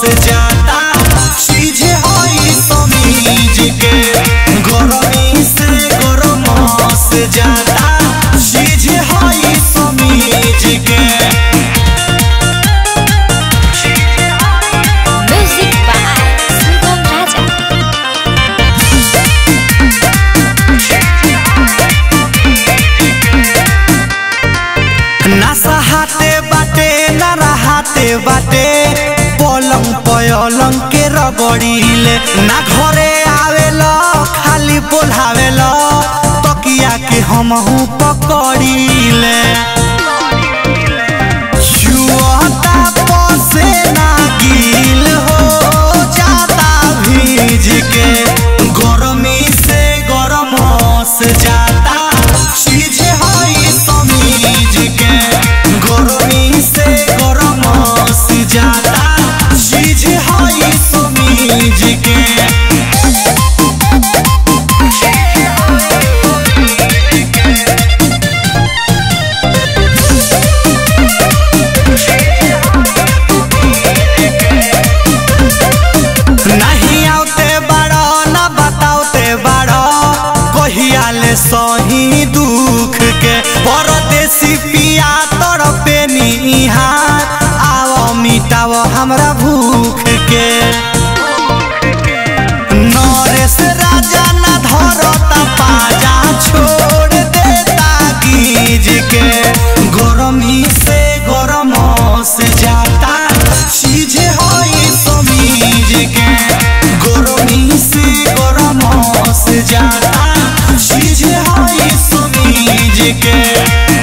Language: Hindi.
se llama. पलंग के ना घरे आवेल खाली बोलावेल तकिया के हमहू छुअता ले सही दुख के परदेसी पिया तोर निहार। आओ मिटाओ हमरा भूख के। नरेश से गरम से जाता Yeah.